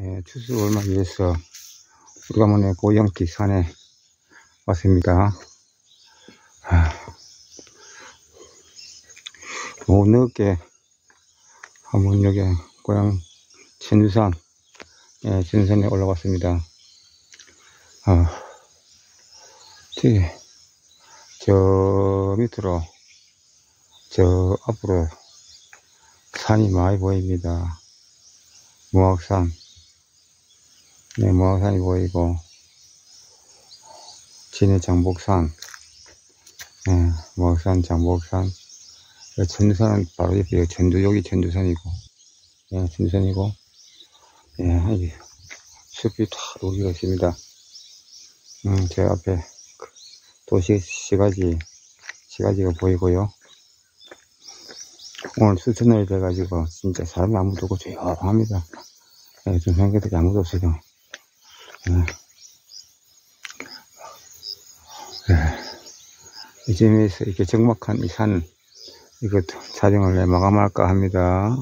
예, 추수 얼마 위해서 우리가문의 고영기 산에 왔습니다. 하, 뭐 늦게 한번 여기 고향 천주산 예, 천주산에 올라왔습니다. 아, 저 밑으로 저 앞으로 산이 많이 보입니다. 무악산 네, 무악산이 보이고 진해 장복산. 네, 무악산 장복산. 전두산은 바로 옆에 전두 여기 전두산이고. 네, 전두산이고. 네, 숲이 다 여기가 있습니다. 음, 제 앞에 그 도시 시가지 시가지가 보이고요. 오늘 수천을 돼가지고 진짜 사람이 아무도 없고 조용합니다. 네, 좀 생각해도 아무도 없어요 네. 네. 이쯤에서 이렇게 적막한 이 산, 이것 촬영을 마감할까 합니다.